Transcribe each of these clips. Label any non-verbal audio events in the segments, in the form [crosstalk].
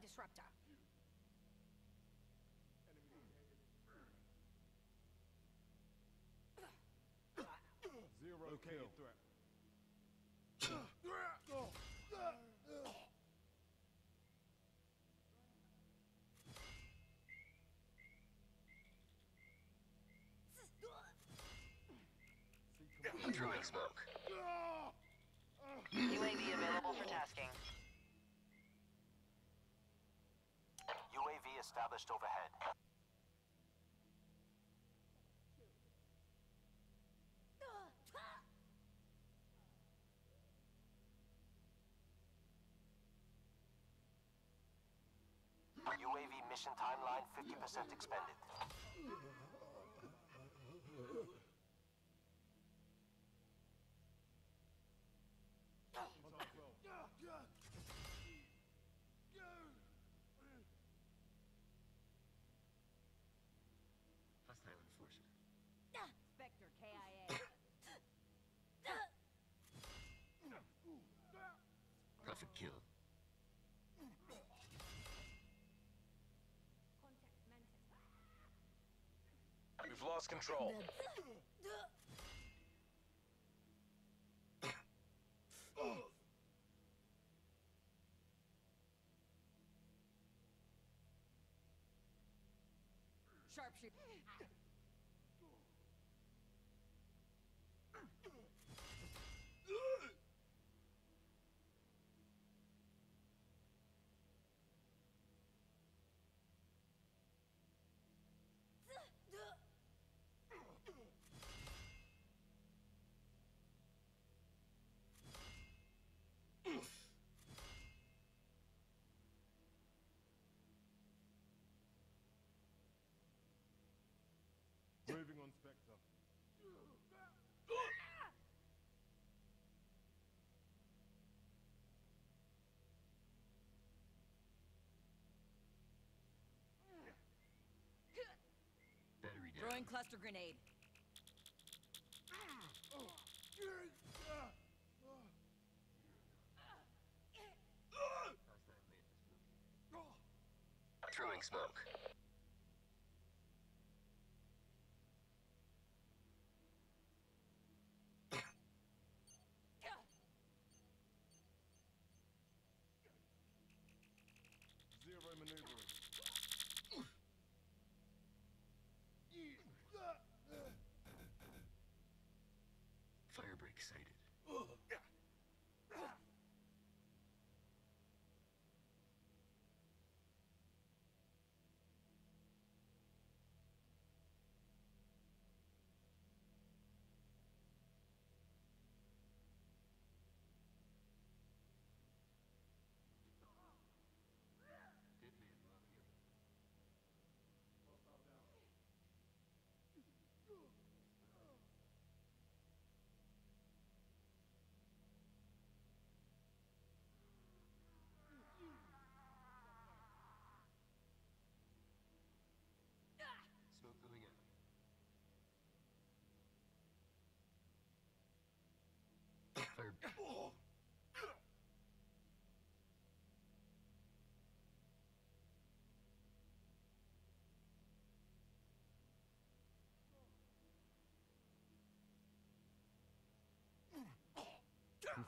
disruptor. Zero Located kill. threat. I'm throwing smoke. Established overhead. UAV mission timeline 50% expended. Lost control. [coughs] Sharpshooter. Throwing cluster grenade. Throwing smoke. Firebreak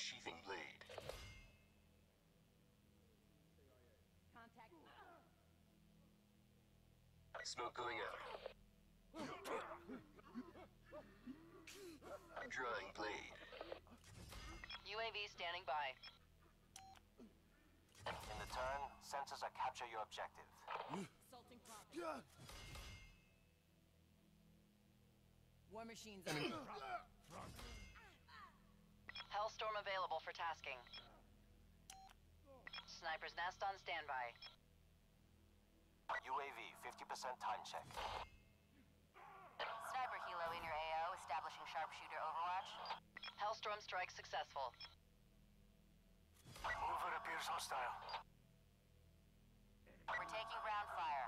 Seeker mine. Unsheathing blade. Contact. Smoke going out. Drawing blade. UAV standing by. In the turn, sensors are capture your objective. Assaulting Prophet. War machines on. Hell Hellstorm available for tasking. Sniper's Nest on standby. UAV 50% time check. Sniper helo in your AO, establishing sharpshooter overwatch. Hellstorm strike successful. Mover appears hostile. We're taking ground fire.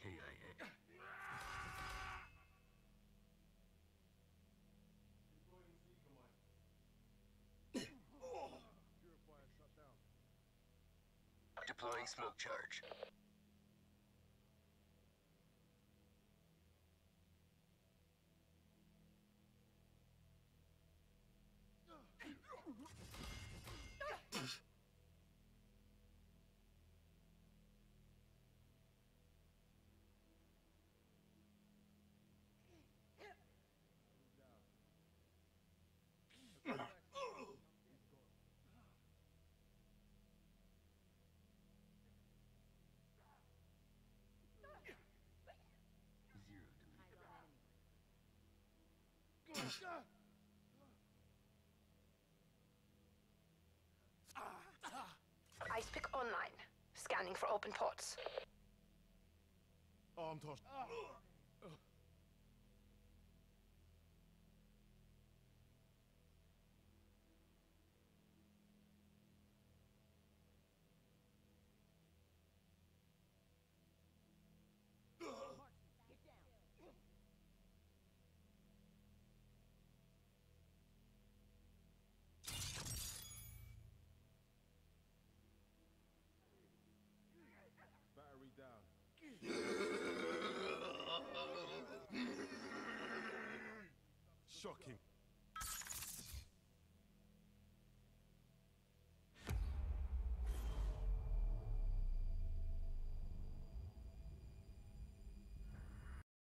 Appears KIA. Deploying smoke charge. Zero deleted. Ice pick online. Scanning for open ports. Arm toss. Shocking.